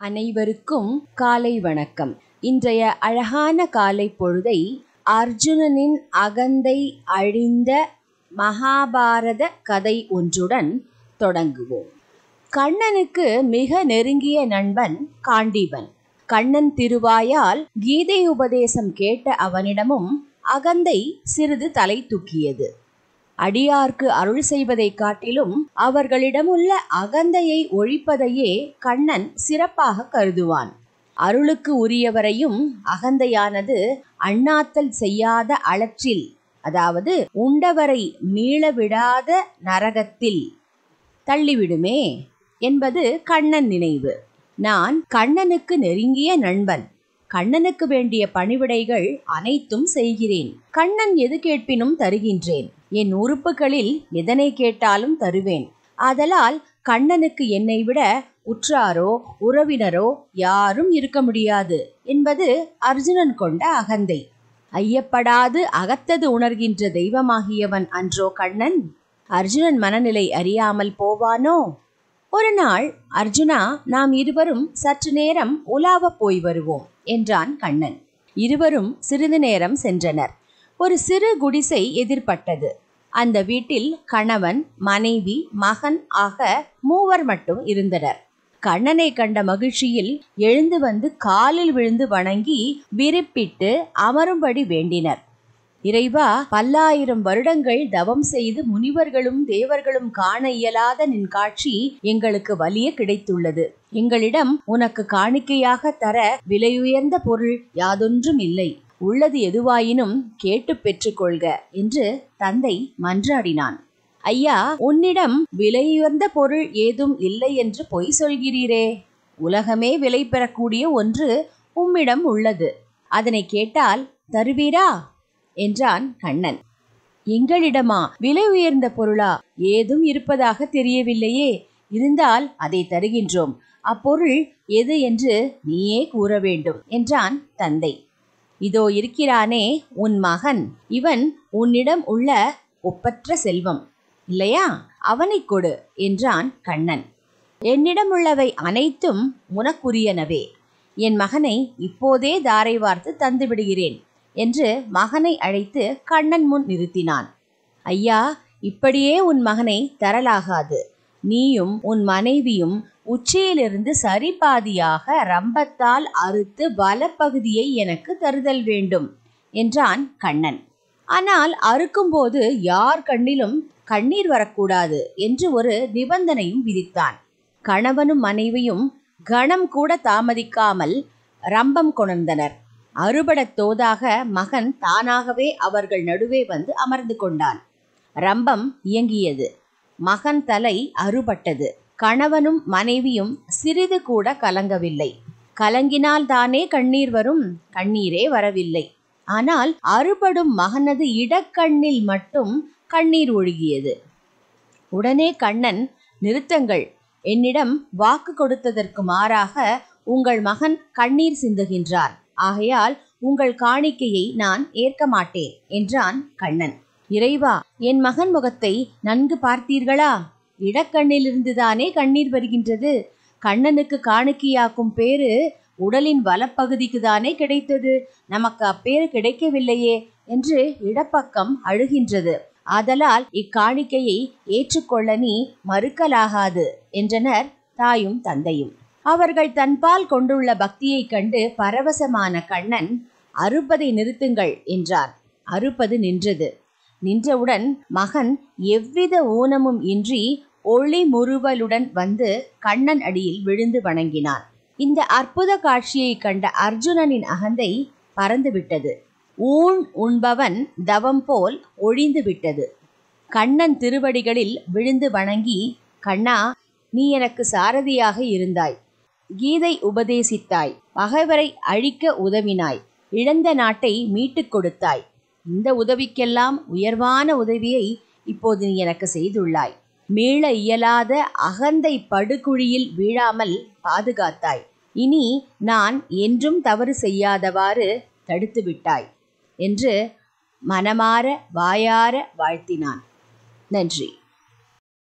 அனைவருக்கும் காலை வணக்கம். இன்றைய அழகான காலை பொழுதை அர்ஜுனனின் அகந்தை அழிந்த மகாபாரத கதை ஒன்றுடன் தொடங்குவோம். கண்ணனுக்கு மிக நெருங்கிய நண்பன் காண்டீபன். கண்ணன் திருவாயால் கீதை உபதேசம் கேட்ட அவனிடமும் அகந்தை சிறிது தலை தூக்கியது. அடியார்க்கு அருள் செய்வதைக் காட்டிலும் அவர்களிடமுள்ள அகந்தையை ஒழிப்பதையே கண்ணன் சிறப்பாக கருதுவான். அருளுக்கு உரியவரையும் அகந்தையானது அண்ணாத்தல் செய்யாத அளற்றில் அதாவது உண்டவரை மீள விடாத நரகத்தில் தள்ளிவிடுமே என்பது கண்ணன் நினைவு. நான் கண்ணனுக்கு நெருங்கிய நண்பன். கண்ணனுக்கு வேண்டிய பணிவிடைகள் அனைத்தும் செய்கிறேன். கண்ணன் எது கேட்பினும் தருகின்றேன். என் உறுப்புகளில் எதனை கேட்டாலும் தருவேன். ஆதலால் கண்ணனுக்கு என்னை விட உற்றாரோ உறவினரோ யாரும் இருக்க முடியாது என்பது அர்ஜுனன் கொண்ட அகந்தை. ஐயப்படாது அகத்தது உணர்கின்ற தெய்வமாகியவன் அன்றோ கண்ணன்? அர்ஜுனன் மனநிலை அறியாமல் போவானோ? ஒரு நாள் அர்ஜுனா நாம் இருவரும் சற்று நேரம் உலாவ போய் வருவோம் என்றான் கண்ணன். இருவரும் சிறிது நேரம் சென்றனர். ஒரு சிறு குடிசை எதிர்பட்டது. அந்த வீட்டில் கணவன் மனைவி மகன் ஆக மூவர் மட்டும் இருந்தனர். கண்ணனை கண்ட மகிழ்ச்சியில் எழுந்து வந்து காலில் விழுந்து வணங்கி விரிப்பிட்டு அமரும்படி வேண்டினர். இறைவா பல்லாயிரம் வருடங்கள் தவம் செய்து முனிவர்களும் தேவர்களும் காண இயலாத நின் காட்சி எங்களுக்கு வலிய கிடைத்துள்ளது. எங்களிடம் உனக்கு காணிக்கையாக தர விலையுயர்ந்த பொருள் யாதொன்றும் இல்லை. உள்ளது எதுவாயினும் கேட்டு பெற்றுக்கொள்க என்று தந்தை மன்றாடினான். ஐயா உன்னிடம் விலையுயர்ந்த பொருள் ஏதும் இல்லை என்று பொய் சொல்கிறீரே. உலகமே விலை பெறக்கூடிய ஒன்று உம்மிடம் உள்ளது. அதனை கேட்டால் தருவீரா? என்றான் கண்ணன். எங்களிடமா? விலை உயர்ந்த பொருளா? ஏதும் இருப்பதாக தெரியவில்லையே. இருந்தால் அதை தருகின்றோம். அப்பொருள் எது என்று நீயே கூற வேண்டும் என்றான் தந்தை. இதோ இருக்கிறானே உன் மகன். இவன் உன்னிடம் உள்ள ஒப்பற்ற செல்வம். இல்லையா? அவனை கொடு என்றான் கண்ணன். என்னிடம் உள்ளவை அனைத்தும் உனக்குரியனவே. என் மகனை இப்போதே தாரை வார்த்து தந்துவிடுகிறேன் என்று மகனை அழைத்து கண்ணன் முன் நிறுத்தினான். ஐயா இப்படியே உன் மகனை தரலாகாது. நீயும் உன் மனைவியும் உச்சியிலிருந்து சரிபாதியாக ரம்பத்தால் அறுத்து வலப்பகுதியை எனக்கு தருதல் வேண்டும் என்றான் கண்ணன். ஆனால் அறுக்கும்போது யார் கண்ணிலும் கண்ணீர் வரக்கூடாது என்று ஒரு நிபந்தனையும் விதித்தான். கணவனும் மனைவியும் கணம் கூட தாமதிக்காமல் ரம்பம் கொணர்ந்தனர். அறுபடத் தோதாக மகன் தானாகவே அவர்கள் நடுவே வந்து அமர்ந்து கொண்டான். ரம்பம் இயங்கியது. மகன் தலை அறுபட்டது. கணவனும் மனைவியும் சிறிது கூட கலங்கவில்லை. கலங்கினால் தானே கண்ணீர் வரும் கண்ணீரே வரவில்லை. ஆனால் அறுபடும் மகனது இடக்கண்ணில் மட்டும் கண்ணீர் ஒழுகியது. உடனே கண்ணன் நிறுத்தங்கள். என்னிடம் வாக்கு கொடுத்ததற்கு மாறாக உங்கள் மகன் கண்ணீர் சிந்துகின்றார். ஆகையால் உங்கள் காணிக்கையை நான் ஏற்க மாட்டேன் என்றான் கண்ணன். இறைவா என் மகன் முகத்தை நன்கு பார்த்தீர்களா? இடக்கண்ணிலிருந்துதானே கண்ணீர் வருகின்றது. கண்ணனுக்கு காணிக்கையாக்கும் பேரு உடலின் வலப்பகுதிக்கு தானே கிடைத்தது. நமக்கு அப்பேறு கிடைக்கவில்லையே என்று இடப்பக்கம் அழுகின்றது. ஆதலால் இக்காணிக்கையை ஏற்றுக்கொள்ள நீ மறுக்கலாகாது என்றனர் தாயும் தந்தையும். அவர்கள் தன்பால் கொண்டுள்ள பக்தியைக் கண்டு பரவசமான கண்ணன் அறுப்பதை நிறுத்துங்கள் என்றார். அறுப்பது நின்றது. நின்றவுடன் மகன் எவ்வித ஊனமும் இன்றி ஒளி முறுவலுடன் வந்து கண்ணன் அடியில் விழுந்து வணங்கினான். இந்த அற்புத காட்சியை கண்ட அர்ஜுனனின் அகந்தை பறந்துவிட்டது. ஊன் உண்பவன் தவம் போல் ஒழிந்து விட்டது கண்ணன் திருவடிகளில் விழுந்து வணங்கி கண்ணா நீ எனக்கு சாரதியாக இருந்தாய். கீதை உபதேசித்தாய். பகைவரை அழிக்க உதவினாய். இழந்த நாட்டை மீட்டுக் கொடுத்தாய். இந்த உதவிக்கெல்லாம் உயர்வான உதவியை இப்போது நீ எனக்கு செய்துள்ளாய். மீள இயலாத அகந்தை படுகுழியில் வீழாமல் பாதுகாத்தாய். இனி நான் என்றும் தவறு செய்யாதவாறு தடுத்து விட்டாய் என்று மனமாற வாயார வாழ்த்தினான். நன்றி.